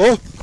Oh.